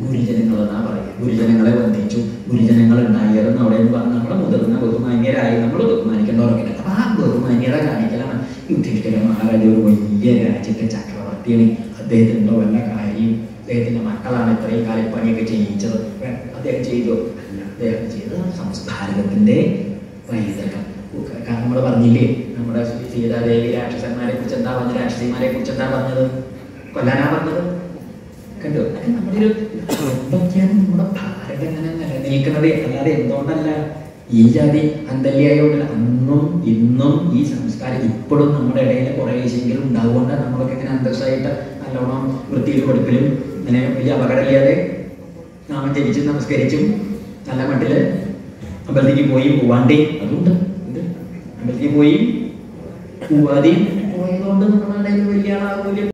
ഗുരുജനങ്ങൾ എന്നാ പറയുക. ഗുരുജനങ്ങളെ വന്ദിച്ചു. ഗുരുജനങ്ങൾ ഉണ്ടായിരുന്നു അവിടെ എന്ന് പറഞ്ഞ് നമ്മൾ മുതിർന്ന ബഹുമാന്യരായി നമ്മൾ ബഹുമാനിക്കേണ്ടവരൊക്കെ. അപ്പൊ ആ ബഹുമാന്യത കാണിക്കലാണ് യുധിഷ്ഠിര മഹാരാജ ഒരു വലിയ രാജ്യത്തെ ചക്രവർത്തിയാണ്. അദ്ദേഹത്തിന്റെ വല്ല കാര്യം അദ്ദേഹത്തിന്റെ മക്കളാണ് ഇത്രയും കാലം പണിയൊക്കെ ചെയ്യിച്ചത്. അദ്ദേഹം ചെയ്തു. അല്ല അദ്ദേഹം ചെയ്തത് സംസ്കാരത്തിന്റെ പൈതൃകം കാരണം നമ്മൾ പറഞ്ഞില്ലേ നമ്മുടെ സീതാദേവി രാക്ഷസന്മാരെ കുറിച്ച് എന്താ പറഞ്ഞത്? രാക്ഷസിമാരെ കുറിച്ച് എന്താ പറഞ്ഞത്? കൊല്ലാനാ പറഞ്ഞത്? കണ്ടു? അത് നമ്മുടെ ഒരു എന്തൊക്കെയാണ് നമ്മുടെ ഭാരതം നിലനിൽക്കുന്നത് അല്ലാതെ എന്തുകൊണ്ടല്ല? ഈ ജാതി അന്തല്യായോട് അന്നും ഇന്നും ഈ സംസ്കാരം ഇപ്പോഴും നമ്മുടെ ഇടയിൽ കുറേശ്ശെങ്കിലും ഉണ്ടാവുകൊണ്ട് നമ്മളൊക്കെ ഇങ്ങനെ അന്തസ്സായിട്ട് നല്ലോണം വൃത്തിയിൽ കൊടുക്കലും അങ്ങനെ വലിയ അപകടമില്ലാതെ നാമം ജപിച്ചും നമസ്കരിച്ചും നല്ല മട്ടിൽ അമ്പലത്തിലേക്ക് പോയി പോവാണ്ടേ. അതുകൊണ്ട് അമ്പലത്തിലേക്ക് പോയി പോവാതെയും പോയതുകൊണ്ട് നമ്മളുടെ വലിയ ആളാകൂല